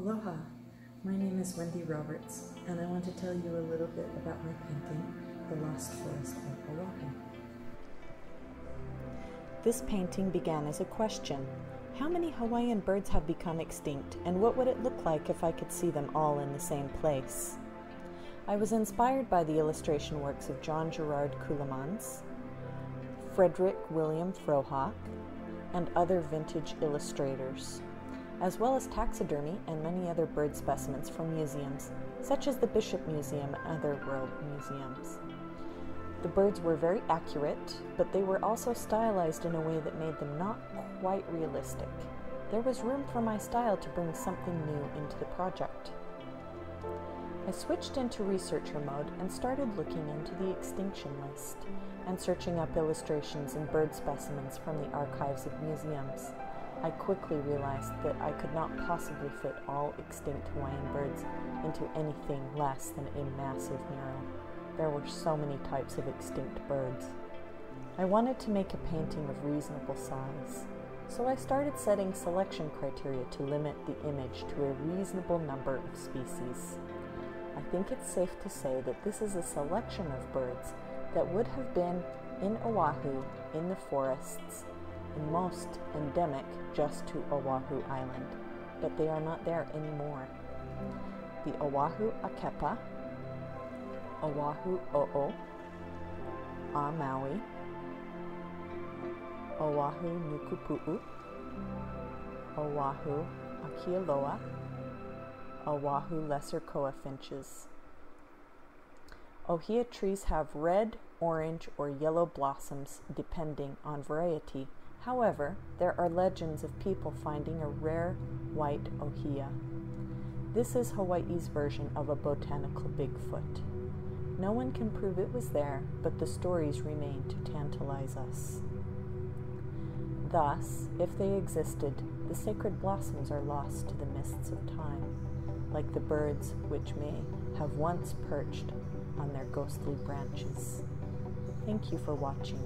Aloha, my name is Wendy Roberts, and I want to tell you a little bit about my painting, The Lost Forest of Oahu. This painting began as a question How many Hawaiian birds have become extinct, and what would it look like if I could see them all in the same place? I was inspired by the illustration works of John Gerrard Keulemans, Frederick William Frohawk, and other vintage illustrators as well as taxidermy and many other bird specimens from museums, such as the Bishop Museum and other world museums. The birds were very accurate, but they were also stylized in a way that made them not quite realistic. There was room for my style to bring something new into the project. I switched into researcher mode and started looking into the extinction list and searching up illustrations and bird specimens from the archives of museums. I quickly realized that I could not possibly fit all extinct Hawaiian birds into anything less than a massive mural. There were so many types of extinct birds. I wanted to make a painting of reasonable size, so I started setting selection criteria to limit the image to a reasonable number of species. I think it's safe to say that this is a selection of birds that would have been in Oahu in the forests most endemic just to Oahu Island, but they are not there anymore. The Oahu Akepa, Oahu O'o, Amaui, Oahu Nukupu'u, Oahu Akialoa, Oahu Lesser Koa finches. Ohia trees have red, orange, or yellow blossoms depending on variety However, there are legends of people finding a rare white ohia. This is Hawaii's version of a botanical Bigfoot. No one can prove it was there, but the stories remain to tantalize us. Thus, if they existed, the sacred blossoms are lost to the mists of time, like the birds which may have once perched on their ghostly branches. Thank you for watching.